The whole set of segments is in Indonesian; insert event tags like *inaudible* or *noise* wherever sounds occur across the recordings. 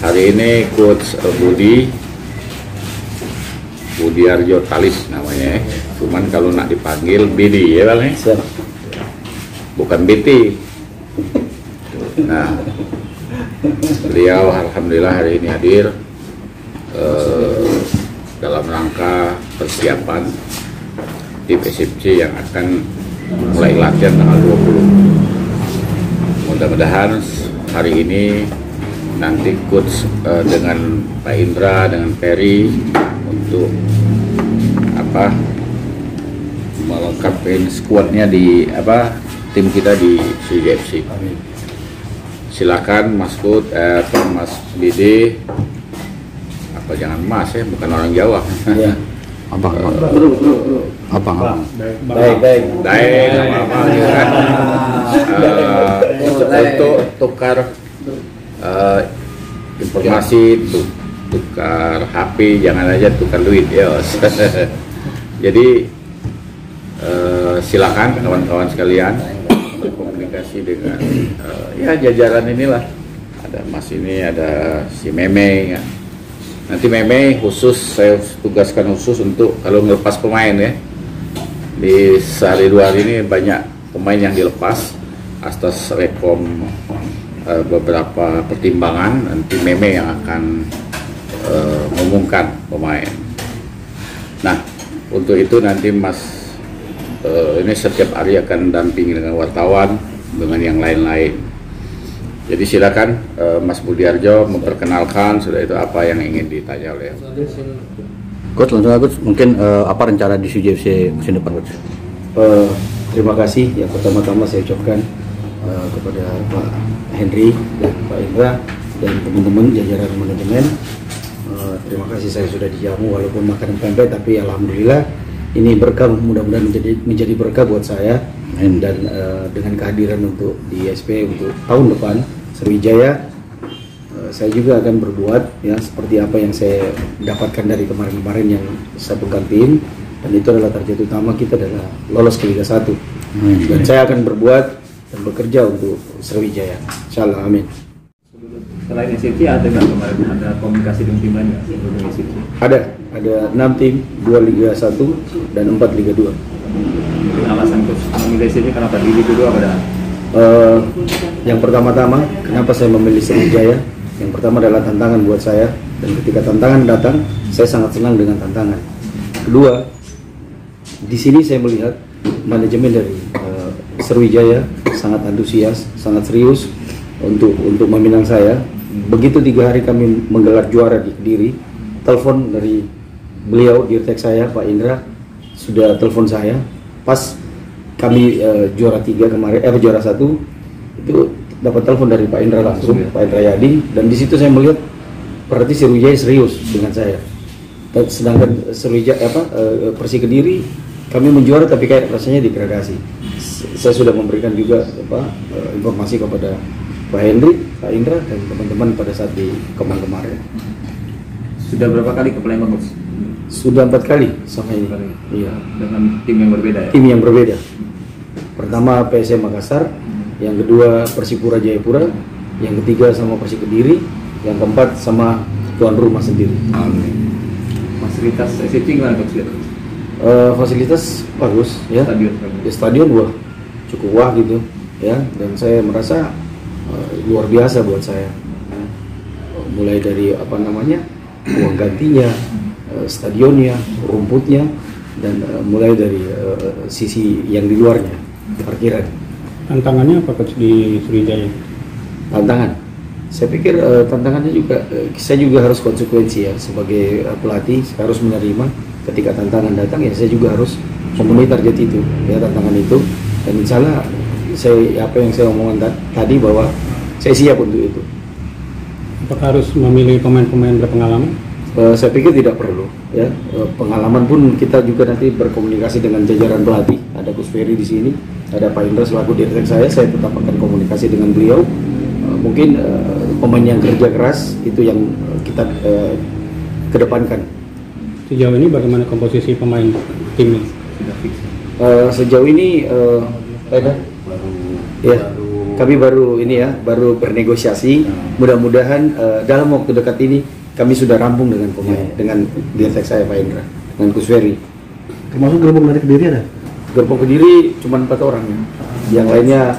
Hari ini coach eh, Budi Budi Arjo Talis namanya ya. Cuman kalau nak dipanggil Bidi ya Bang ya? Siap. Bukan BT. Nah, beliau alhamdulillah hari ini hadir eh, dalam rangka persiapan tim SFC yang akan mulai latihan tanggal 20 mudah-mudahan hari ini nanti coach eh, dengan Pak Indra dengan Ferry untuk apa melengkapi skuadnya di apa tim kita di CJFC silakan Mas Kut eh, Mas Dede. Apa jangan Mas ya bukan orang Jawa. Ya. *laughs* Abang, abang, abang, abang. Baik, baik. Baik, kan. Eh, untuk tukar eh, informasi, tu- tukar HP, jangan aja tukar duit ya. *laughs* Jadi eh, silakan kawan-kawan sekalian berkomunikasi dengan eh, ya jajaran inilah. Ada Mas ini, ada si Meme ya. Nanti Meme khusus saya tugaskan khusus untuk kalau ngelepas pemain ya di sehari dua hari ini banyak pemain yang dilepas atas rekom eh, beberapa pertimbangan nanti Meme yang akan eh, mengumumkan pemain. Nah untuk itu nanti Mas eh, ini setiap hari akan dampingi dengan wartawan dengan yang lain-lain. Jadi silakan eh, Mas Budiarjo memperkenalkan sudah itu apa yang ingin ditanya oleh Coach, langsung coach. Mungkin eh, apa rencana di CJFC musim depan, coach? Eh, terima kasih yang pertama-tama saya ucapkan eh, kepada Pak Henry dan Pak Indra dan teman-teman jajaran manajemen. Eh, terima kasih saya sudah dijamu walaupun makan pempek tapi alhamdulillah ini berkah mudah-mudahan menjadi menjadi berkah buat saya dan eh, dengan kehadiran untuk di SP untuk tahun depan Sriwijaya Eh, saya juga akan berbuat ya seperti apa yang saya dapatkan dari kemarin-kemarin yang saya pegang tim dan itu adalah target utama kita adalah lolos ke Liga 1 dan saya akan berbuat dan bekerja untuk Sriwijaya. Insyaallah amin. Selain SCT ada nggak kemarin? Ada komunikasi dengan tim lain ada. Ada 6 tim 2 Liga 1 dan 4 Liga 2 Mungkin alasan coach memilih SCT kenapa? Di Liga 2 pada yang pertama-tama kenapa saya memilih Sriwijaya? Yang pertama adalah tantangan buat saya. Dan ketika tantangan datang saya sangat senang dengan tantangan. Kedua di sini saya melihat manajemen dari eh, Sriwijaya sangat antusias sangat serius untuk untuk meminang saya. Begitu tiga hari kami menggelar juara di Kediri telepon dari beliau dirtek saya Pak Indra sudah telepon saya. Pas kami eh, juara tiga kemarin eh juara satu itu dapat telepon dari Pak Indra langsung Pak Indra Yadi. Dan di situ saya melihat berarti Sriwijaya serius dengan saya. Dan sedangkan Sriwijaya apa eh, Persi Kediri kami menjuara tapi kayak rasanya degradasi. Saya sudah memberikan juga apa eh, informasi kepada Pak Hendri Pak Indra dan teman-teman pada saat di kemarin kemarin. Sudah berapa kali ke Palembang sudah empat kali sampai ini. Kali. iya. Dengan tim yang berbeda ya? tim yang berbeda. Pertama PSM Makassar, yang kedua Persipura Jayapura, yang ketiga sama Persi Kediri, yang keempat sama tuan rumah sendiri. Fasilitas SCT gimana coach lihat? Eh, fasilitas bagus ya. Stadion. Di stadion wah cukup wah gitu ya dan saya merasa eh, luar biasa buat saya. Ya. Mulai dari apa namanya uang gantinya, eh, stadionnya, rumputnya dan eh, mulai dari eh, sisi yang di luarnya parkiran. Tantangannya apa coach di Sriwijaya? tantangan. Saya pikir eh, tantangannya juga eh, saya juga harus konsekuensi ya sebagai eh, pelatih saya harus menerima ketika tantangan datang ya saya juga harus memenuhi target itu ya tantangan itu dan insya Allah saya apa yang saya omongkan ta- tadi bahwa saya siap untuk itu. Apakah harus memilih pemain-pemain berpengalaman? Eh, saya pikir tidak perlu ya Eh, pengalaman pun kita juga nanti berkomunikasi dengan jajaran pelatih ada Gus Ferry di sini ada Pak Indra selaku direktur saya saya tetap akan komunikasi dengan beliau Eh, mungkin eh, pemain yang kerja keras itu yang eh, kita kedepankan Sejauh ini bagaimana komposisi pemain timnya? Sudah fix. Eh, sejauh ini eh, ada Baru ya kami baru ini ya, baru bernegosiasi. Mudah-mudahan eh, dalam waktu dekat ini kami sudah rampung dengan pemain, dengan dirtek saya Pak Indra, dengan Kusweri. Termasuk gerbong dari Kediri ada? Gerbong Kediri cuma empat orang, yang lainnya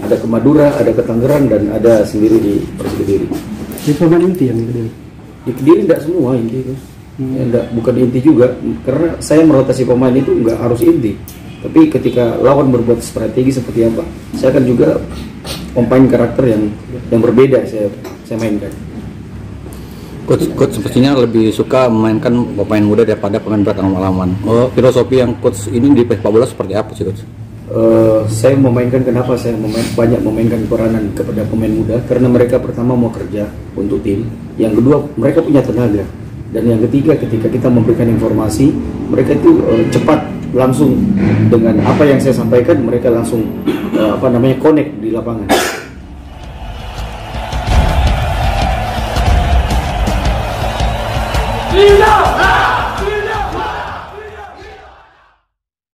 ada ke Madura, ada ke Tangerang dan ada sendiri di Persik Kediri. Ini pemain inti yang di Kediri. Di Kediri tidak semua inti itu, ya, enggak, bukan inti juga, karena saya merotasi pemain itu nggak harus inti. Tapi ketika lawan berbuat strategi seperti apa, saya akan juga memain karakter yang yang berbeda saya saya mainkan. Coach, coach sepertinya lebih suka memainkan pemain muda daripada pemain berat pengalaman. Oh, filosofi yang coach ini di sepak bola seperti apa sih coach? Eh, saya memainkan kenapa saya memain, banyak memainkan peranan kepada pemain muda karena mereka pertama mau kerja untuk tim yang kedua mereka punya tenaga dan yang ketiga ketika kita memberikan informasi mereka itu eh, cepat langsung dengan apa yang saya sampaikan mereka langsung eh, apa namanya connect di lapangan Leader!